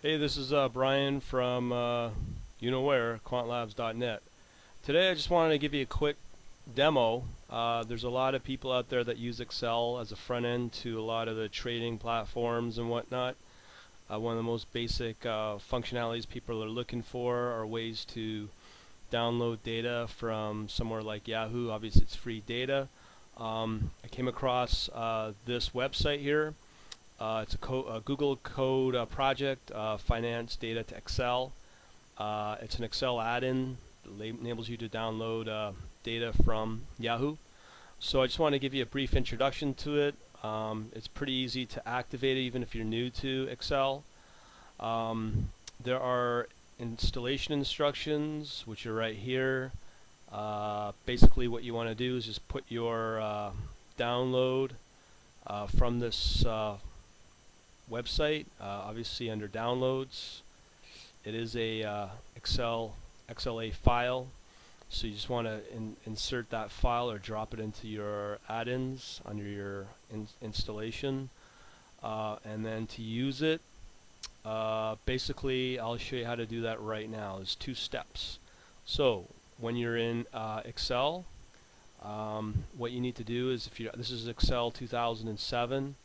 Hey, this is uh, Brian from uh, you know where, quantlabs.net. Today I just wanted to give you a quick demo. Uh, there's a lot of people out there that use Excel as a front end to a lot of the trading platforms and whatnot. Uh, one of the most basic uh, functionalities people are looking for are ways to download data from somewhere like Yahoo. Obviously it's free data. Um, I came across uh, this website here. Uh, it's a, co a, Google Code uh, project, uh, Finance Data to Excel. Uh, it's an Excel add-in that enables you to download uh, data from Yahoo. So I just want to give you a brief introduction to it. Um, it's pretty easy to activate even if you're new to Excel. Um, there are installation instructions which are right here. Uh, basically what you want to do is just put your download from this website, uh, obviously under downloads. It is a uh, Excel XLA file, so you just want to in insert that file or drop it into your add-ins under your in installation, uh, and then to use it, uh, basically I'll show you how to do that right now. There's two steps. So when you're in uh, Excel, um, what you need to do is if you this is Excel 2007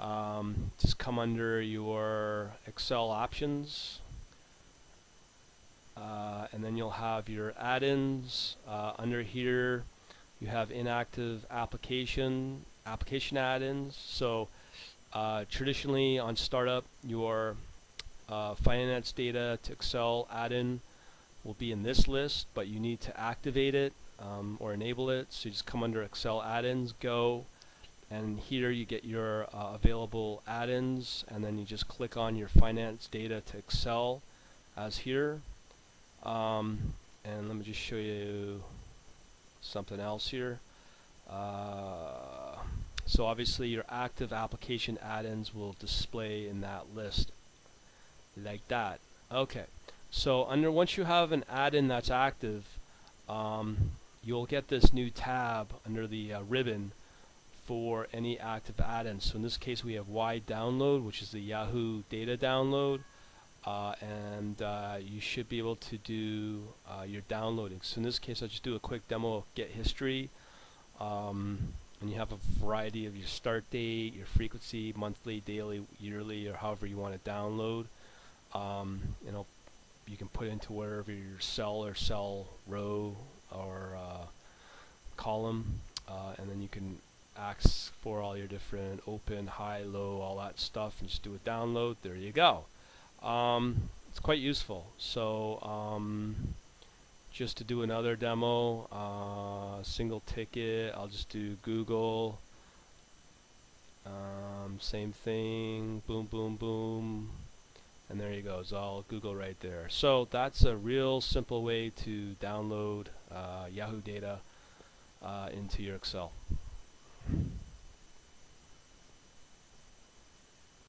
um, just come under your Excel options. Uh, and then you'll have your add-ins. Uh, under here you have inactive application application add-ins. So uh, traditionally on startup your uh, finance data to Excel add-in will be in this list but you need to activate it um, or enable it. So you just come under Excel add-ins go and here you get your uh, available add-ins and then you just click on your finance data to Excel as here. Um, and let me just show you something else here. Uh, so obviously your active application add-ins will display in that list like that. Okay so under once you have an add-in that's active um, you'll get this new tab under the uh, ribbon for any active add-ins. So in this case we have Y download, which is the Yahoo data download, uh, and uh, you should be able to do uh, your downloading. So in this case I'll just do a quick demo of get history. Um, and you have a variety of your start date, your frequency, monthly, daily, yearly, or however you want to download. Um, you know, you can put into wherever your cell or cell row or uh, column, uh, and then you can for all your different open, high, low, all that stuff, and just do a download. There you go. Um, it's quite useful. So um, just to do another demo, uh, single ticket, I'll just do Google. Um, same thing, boom, boom, boom. And there you go, it's all Google right there. So that's a real simple way to download uh, Yahoo data uh, into your Excel.